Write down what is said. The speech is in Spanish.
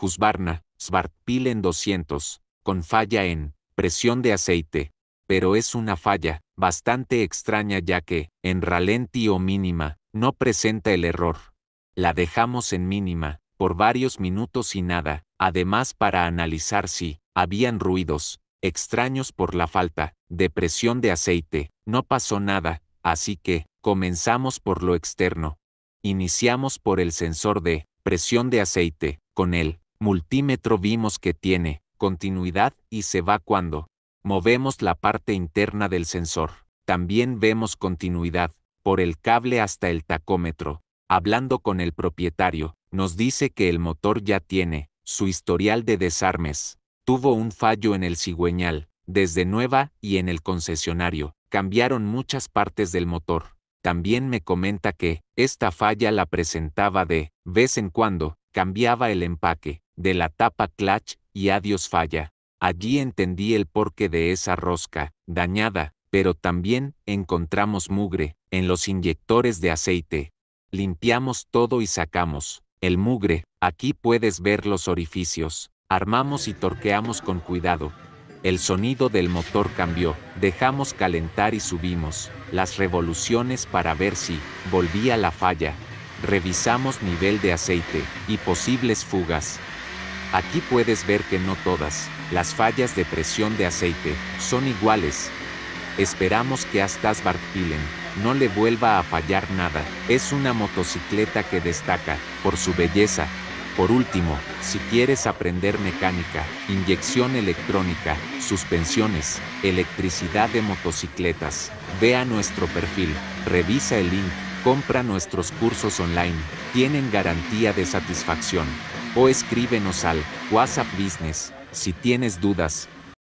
Husqvarna, Svartpilen 200, con falla en presión de aceite. Pero es una falla bastante extraña ya que, en ralenti o mínima, no presenta el error. La dejamos en mínima, por varios minutos y nada, además para analizar si habían ruidos extraños por la falta de presión de aceite, no pasó nada, así que comenzamos por lo externo. Iniciamos por el sensor de presión de aceite, con el multímetro vimos que tiene continuidad y se va cuando movemos la parte interna del sensor. También vemos continuidad por el cable hasta el tacómetro. Hablando con el propietario, nos dice que el motor ya tiene su historial de desarmes. Tuvo un fallo en el cigüeñal, desde nueva y en el concesionario, cambiaron muchas partes del motor. También me comenta que, esta falla la presentaba de, vez en cuando, cambiaba el empaque, de la tapa clutch y adiós falla. Allí entendí el porqué de esa rosca, dañada, pero también encontramos mugre, en los inyectores de aceite. Limpiamos todo y sacamos, el mugre, aquí puedes ver los orificios. Armamos y torqueamos con cuidado. El sonido del motor cambió, dejamos calentar y subimos las revoluciones para ver si volvía la falla. Revisamos nivel de aceite y posibles fugas. Aquí puedes ver que no todas las fallas de presión de aceite son iguales. Esperamos que hasta Bartpilen no le vuelva a fallar nada. Es una motocicleta que destaca por su belleza. Por último, si quieres aprender mecánica, inyección electrónica, suspensiones, electricidad de motocicletas, ve a nuestro perfil, revisa el link, compra nuestros cursos online, tienen garantía de satisfacción. O escríbenos al WhatsApp Business si tienes dudas